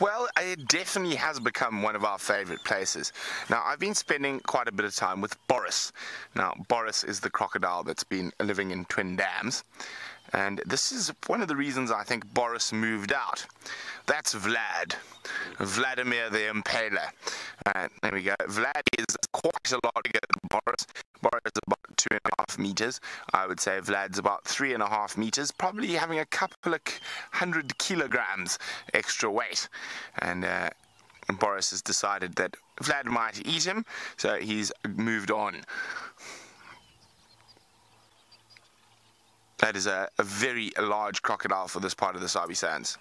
Well, it definitely has become one of our favorite places. Now, I've been spending quite a bit of time with Boris. Now, Boris is the crocodile that's been living in Twin Dams. And this is one of the reasons I think Boris moved out. That's Vlad, Vladimir the Impaler. Uh, there we go. Vlad is quite a lot bigger than Boris. Boris is about two and a half meters. I would say Vlad's about three and a half meters, probably having a couple of hundred kilograms extra weight. And uh, Boris has decided that Vlad might eat him, so he's moved on. That is a, a very large crocodile for this part of the Sabi Sands.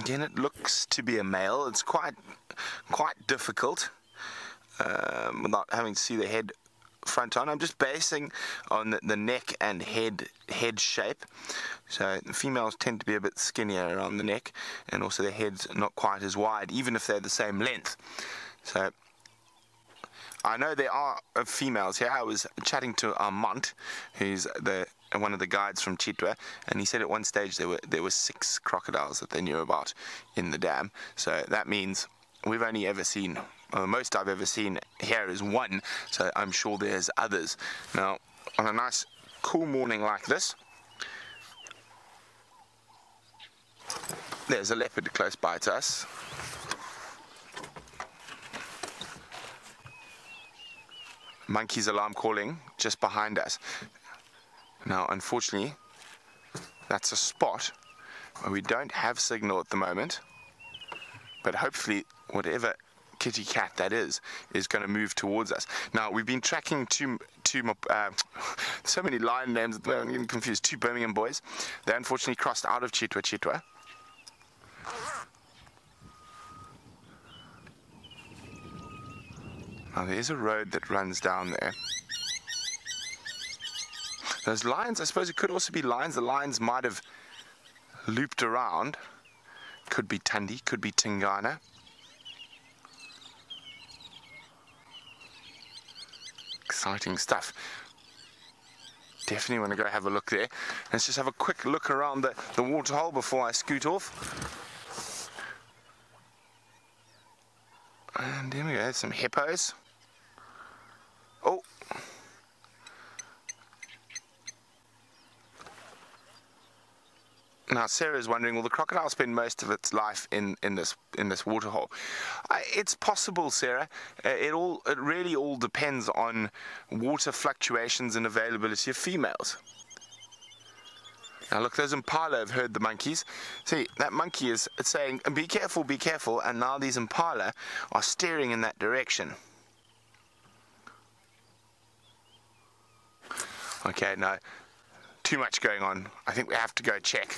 Again, it looks to be a male. It's quite quite difficult um, without having to see the head front on. I'm just basing on the, the, neck and head head shape. So females tend to be a bit skinnier around the neck, and also their heads not quite as wide, even if they're the same length. So I know there are uh, females here. I was chatting to Armand, who's the one of the guides from Chitwa, and he said at one stage there were there were six crocodiles that they knew about in the dam. So that means we've only ever seen, well, the most I've ever seen here is one. So I'm sure there's others. Now, on a nice cool morning like this, there's a leopard close by to us. Monkey's alarm calling just behind us. Now, unfortunately, that's a spot where we don't have signal at the moment, but hopefully whatever kitty cat that is is going to move towards us. Now we've been tracking two two uh, so many lion names that I'm getting confused. Two Birmingham boys. They unfortunately crossed out of Chitwa Chitwa. Now there is a road that runs down there. Those lines, I suppose it could also be lines. The lines might have looped around. Could be Tandi, could be Tingana. Exciting stuff. Definitely want to go have a look there. Let's just have a quick look around the, the waterhole before I scoot off. And there we go, some hippos. Now Sarah is wondering, will the crocodile spend most of its life in, in this in this waterhole? Uh, it's possible, Sarah. Uh, it all it really all depends on water fluctuations and availability of females. Now look, those impala have heard the monkeys. See, that monkey is saying, be careful, be careful, and now these impala are steering in that direction. Okay, now too much going on. I think we have to go check.